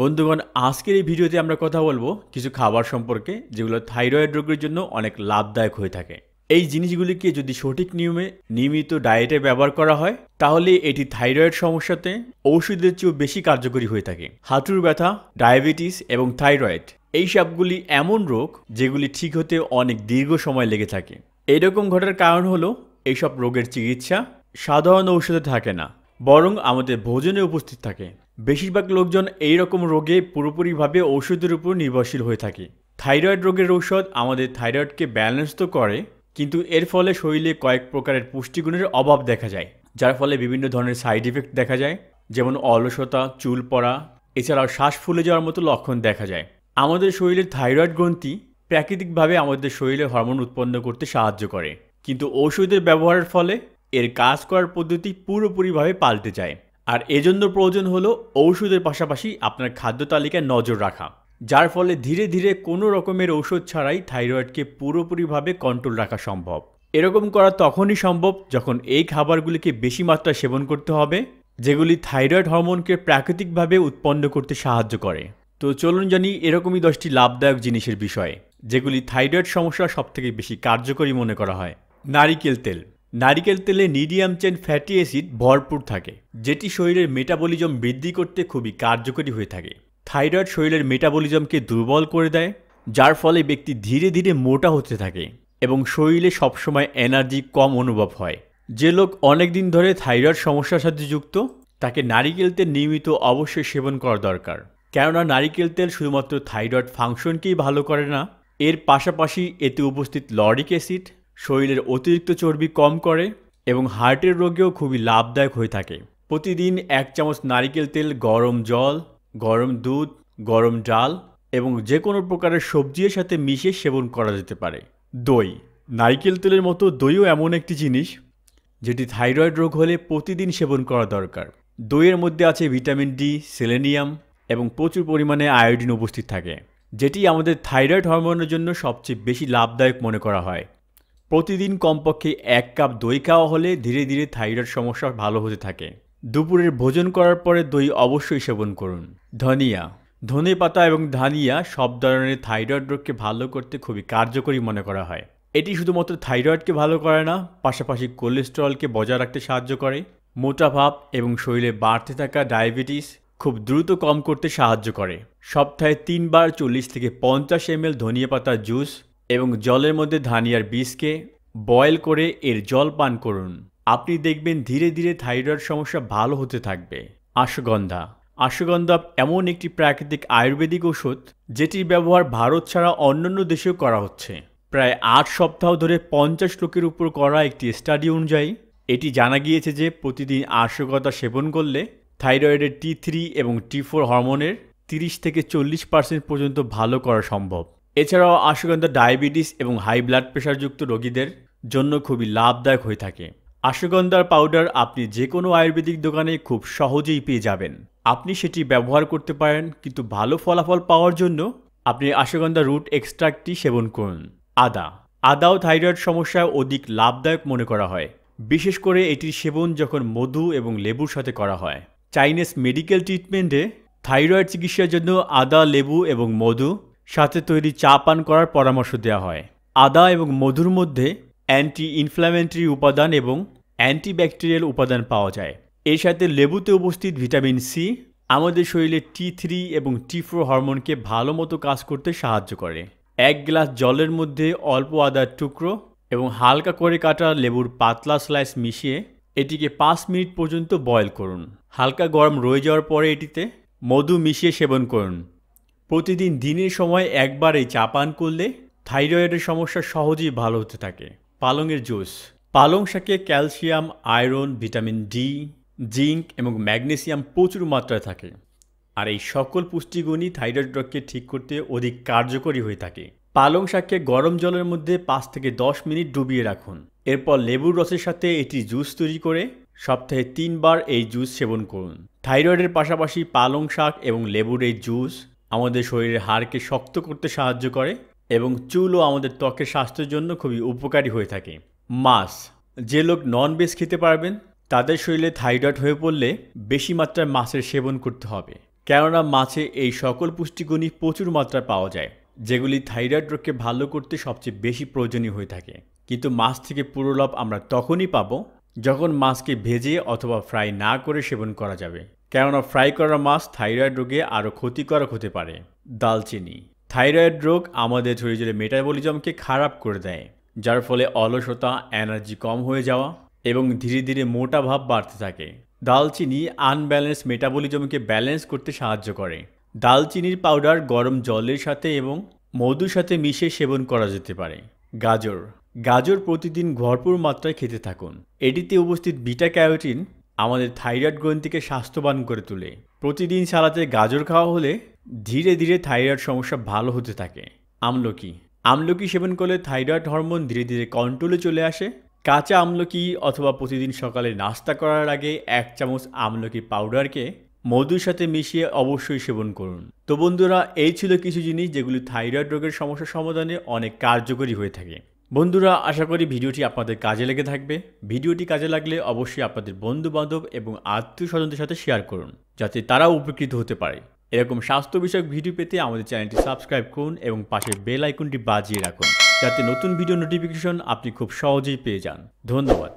বন্ধুগণ, আজকের এই ভিডিওতে আমরা কথা বলব কিছু খাবার সম্পর্কে, যেগুলো থাইরয়েড রোগের জন্য অনেক লাভদায়ক হয়ে থাকে। এই জিনিসগুলিকে যদি সঠিক নিয়মে, নিয়মিত ডায়েটে ব্যবহার করা হয়, তাহলে এটি থাইরয়েড সমস্যাতে ঔষধের চেয়েও বেশি কার্যকরী হয়ে থাকে। হাঁটুর ব্যথা, ডায়াবেটিস এবং থাইরয়েড, এই সবগুলি এমন রোগ যেগুলি ঠিক হতে অনেক দীর্ঘ সময় লেগে থাকে। এরকম ঘটার কারণ হলো, এইসব রোগের চিকিৎসা সাধারণ ঔষধে থাকে না, বরং আমাদের ভোজনে উপস্থিত থাকে। বেশিরভাগ লোকজন এই রকম রোগে পুরোপুরিভাবে ঔষধের উপর নির্ভরশীল হয়ে থাকে। থাইরয়েড রোগের ঔষধ আমাদের থাইরয়েডকে ব্যালেন্স তো করে, কিন্তু এর ফলে শরীরে কয়েক প্রকারের পুষ্টিগুণের অভাব দেখা যায়, যার ফলে বিভিন্ন ধরনের সাইড ইফেক্ট দেখা যায়, যেমন অলসতা, চুল পড়া এছাড়াও শ্বাস ফুলে যাওয়ার মতো লক্ষণ দেখা যায়। আমাদের শরীরের থাইরয়েড গ্রন্থি প্রাকৃতিকভাবে আমাদের শরীরে হরমোন উৎপন্ন করতে সাহায্য করে, কিন্তু ঔষধের ব্যবহারের ফলে এর কাজ করার পদ্ধতি পুরোপুরিভাবে পাল্টে যায়। আর এজন্য প্রয়োজন হলো ঔষধের পাশাপাশি আপনার খাদ্য তালিকায় নজর রাখা, যার ফলে ধীরে ধীরে কোনো রকমের ঔষধ ছাড়াই থাইরয়েডকে পুরোপুরিভাবে কন্ট্রোল রাখা সম্ভব। এরকম করা তখনই সম্ভব যখন এই খাবারগুলিকে বেশি মাত্রায় সেবন করতে হবে, যেগুলি থাইরয়েড হরমোনকে প্রাকৃতিকভাবে উৎপন্ন করতে সাহায্য করে। তো চলুন জানি এরকমই দশটি লাভদায়ক জিনিসের বিষয়ে, যেগুলি থাইরয়েড সমস্যা সবথেকে বেশি কার্যকরী মনে করা হয়। নারিকেল তেল। নারিকেল তেলে মিডিয়াম চেন ফ্যাটি অ্যাসিড ভরপুর থাকে, যেটি শরীরের মেটাবলিজম বৃদ্ধি করতে খুবই কার্যকরী হয়ে থাকে। থাইরয়েড শরীরের মেটাবলিজমকে দুর্বল করে দেয়, যার ফলে ব্যক্তি ধীরে ধীরে মোটা হতে থাকে এবং শরীরে সবসময় এনার্জি কম অনুভব হয়। যে লোক অনেক দিন ধরে থাইরয়েড সমস্যার সাথে যুক্ত, তাকে নারিকেল তেল নিয়মিত অবশ্যই সেবন করা দরকার। কেননা নারিকেল তেল শুধুমাত্র থাইরয়েড ফাংশনকেই ভালো করে না, এর পাশাপাশি এতে উপস্থিত লরিক অ্যাসিড শরীরের অতিরিক্ত চর্বি কম করে এবং হার্টের রোগেও খুবই লাভদায়ক হয়ে থাকে। প্রতিদিন এক চামচ নারিকেল তেল, গরম জল, গরম দুধ, গরম ডাল এবং যে কোনো প্রকারের সবজির সাথে মিশিয়ে সেবন করা যেতে পারে। দই। নারিকেল তেলের মতো দইও এমন একটি জিনিস যেটি থাইরয়েড রোগ হলে প্রতিদিন সেবন করা দরকার। দইয়ের মধ্যে আছে ভিটামিন ডি, সেলেনিয়াম এবং প্রচুর পরিমাণে আয়োডিন উপস্থিত থাকে, যেটি আমাদের থাইরয়েড হরমোনের জন্য সবচেয়ে বেশি লাভদায়ক মনে করা হয়। প্রতিদিন কমপক্ষে এক কাপ দই খাওয়া হলে ধীরে ধীরে থাইরয়েড সমস্যা ভালো হতে থাকে। দুপুরের ভোজন করার পরে দই অবশ্যই সেবন করুন। ধনিয়া। ধনে পাতা এবং ধানিয়া সব ধরনের থাইরয়েড রোগকে ভালো করতে খুবই কার্যকরী মনে করা হয়। এটি শুধুমাত্র থাইরয়েডকে ভালো করে না, পাশাপাশি কোলেস্টেরলকে বজায় রাখতে সাহায্য করে, মোটা ভাব এবং শরীরে বাড়তে থাকা ডায়াবেটিস খুব দ্রুত কম করতে সাহায্য করে। সপ্তাহে তিনবার চল্লিশ থেকে পঞ্চাশ এম এল ধনিয়া পাতার জুস এবং জলের মধ্যে ধানিয়ার বীজকে বয়েল করে এর জল পান করুন। আপনি দেখবেন ধীরে ধীরে থাইরয়েড সমস্যা ভালো হতে থাকবে। আশ্বগন্ধা আশ্বগন্ধা এমন একটি প্রাকৃতিক আয়ুর্বেদিক ওষুধ যেটির ব্যবহার ভারত ছাড়া অন্যান্য দেশেও করা হচ্ছে। প্রায় আট সপ্তাহ ধরে পঞ্চাশ লোকের উপর করা একটি স্টাডি অনুযায়ী এটি জানা গিয়েছে যে প্রতিদিন আশ্বগন্ধা সেবন করলে থাইরয়েডের টি থ্রি এবং টি ফোর হরমোনের তিরিশ থেকে চল্লিশ পার্সেন্ট পর্যন্ত ভালো করা সম্ভব। এছাড়াও আশ্বগন্ধা ডায়াবেটিস এবং হাই ব্লাড প্রেশারযুক্ত রোগীদের জন্য খুবই লাভদায়ক হয়ে থাকে। আশ্বগন্ধার পাউডার আপনি যে কোনো আয়ুর্বেদিক দোকানে খুব সহজেই পেয়ে যাবেন। আপনি সেটি ব্যবহার করতে পারেন, কিন্তু ভালো ফলাফল পাওয়ার জন্য আপনি আশ্বগন্ধা রুট এক্সট্রাক্টটি সেবন করুন। আদা। আদাও থাইরয়েড সমস্যায় অধিক লাভদায়ক মনে করা হয়। বিশেষ করে এটির সেবন যখন মধু এবং লেবুর সাথে করা হয়। চাইনিজ মেডিকেল ট্রিটমেন্টে থাইরয়েড চিকিৎসার জন্য আদা, লেবু এবং মধু সাথে তৈরি চা পান করার পরামর্শ দেওয়া হয়। আদা এবং মধুর মধ্যে অ্যান্টি ইনফ্ল্যামেটরি উপাদান এবং অ্যান্টিব্যাকটেরিয়াল উপাদান পাওয়া যায়। এর সাথে লেবুতে উপস্থিত ভিটামিন সি আমাদের শরীরে টি থ্রি এবং টি ফোর হরমোনকে ভালো মতো কাজ করতে সাহায্য করে। এক গ্লাস জলের মধ্যে অল্প আদার টুকরো এবং হালকা করে কাটা লেবুর পাতলা স্লাইস মিশিয়ে এটিকে পাঁচ মিনিট পর্যন্ত বয়ল করুন। হালকা গরম রয়ে যাওয়ার পরে এটিতে মধু মিশিয়ে সেবন করুন। প্রতিদিন দিনের সময় একবার এই চা পান করলে থাইরয়েডের সমস্যা সহজেই ভালো হতে থাকে। পালংয়ের জুস। পালং শাকে calcium, iron, vitamin D, zinc এবং ম্যাগনেসিয়াম প্রচুর মাত্রায় থাকে। আর এই সকল পুষ্টিগুণই থাইরয়েড রোগকে ঠিক করতে অধিক কার্যকরী হয়ে থাকে। পালং শাককে গরম জলের মধ্যে পাঁচ থেকে দশ মিনিট ডুবিয়ে রাখুন। এরপর লেবুর রসের সাথে এটি জুস তৈরি করে সপ্তাহে তিনবার এই জুস সেবন করুন। থাইরয়েডের পাশাপাশি পালং শাক এবং লেবুর এই জুস আমাদের শরীরের হাড়কে শক্ত করতে সাহায্য করে এবং চুলও আমাদের ত্বকের স্বাস্থ্যের জন্য খুবই উপকারী হয়ে থাকে। মাছ যে লোক নন ভেজ খেতে পারবেন, তাদের শরীরে থাইরয়েড হয়ে পড়লে বেশি মাত্রায় মাছের সেবন করতে হবে। কেননা মাছে এই সকল পুষ্টিগুণই প্রচুর মাত্রায় পাওয়া যায়, যেগুলি থাইরয়েড রোগকে ভালো করতে সবচেয়ে বেশি প্রয়োজনীয় হয়ে থাকে। কিন্তু মাছ থেকে পুরো লাভ আমরা তখনই পাবো যখন মাছকে ভেজে অথবা ফ্রাই না করে সেবন করা যাবে। কেননা ফ্রাই করা মাছ থাইরয়েড রোগে আরও ক্ষতিকারক হতে পারে। দালচিনি। থাইরয়েড রোগ আমাদের শরীরে মেটাবলিজমকে খারাপ করে দেয়, যার ফলে অলসতা, এনার্জি কম হয়ে যাওয়া এবং ধীরে ধীরে মোটা ভাব বাড়তে থাকে। দালচিনি আনব্যালেন্স মেটাবলিজমকে ব্যালেন্স করতে সাহায্য করে। দালচিনির পাউডার গরম জলের সাথে এবং মধুর সাথে মিশিয়ে সেবন করা যেতে পারে। গাজর। গাজর প্রতিদিন ভরপুর মাত্রায় খেতে থাকুন। এটিতে উপস্থিত বিটা ক্যারোটিন আমাদের থাইরয়েড গ্রন্থিকে স্বাস্থ্যবান করে তোলে। প্রতিদিন সালাতে গাজর খাওয়া হলে ধীরে ধীরে থাইরয়েড সমস্যা ভালো হতে থাকে। আমলকি। আমলকি সেবন করলে থাইরয়েড হরমোন ধীরে ধীরে কন্ট্রোলে চলে আসে। কাঁচা আমলকি অথবা প্রতিদিন সকালে নাস্তা করার আগে এক চামচ আমলকি পাউডারকে মধুর সাথে মিশিয়ে অবশ্যই সেবন করুন। তো বন্ধুরা, এই ছিল কিছু জিনিস যেগুলি থাইরয়েড রোগের সমস্যা সমাধানে অনেক কার্যকরী হয়ে থাকে। বন্ধুরা, আশা করি ভিডিওটি আপনাদের কাজে লেগে থাকবে। ভিডিওটি কাজে লাগলে অবশ্যই আপনাদের বন্ধু বান্ধব এবং আত্মীয় স্বজনদের সাথে শেয়ার করুন, যাতে তারাও উপকৃত হতে পারে। এরকম স্বাস্থ্য বিষয়ক ভিডিও পেতে আমাদের চ্যানেলটি সাবস্ক্রাইব করুন এবং পাশে বেল আইকনটি বাজিয়ে রাখুন, যাতে নতুন ভিডিও নোটিফিকেশন আপনি খুব সহজেই পেয়ে যান। ধন্যবাদ।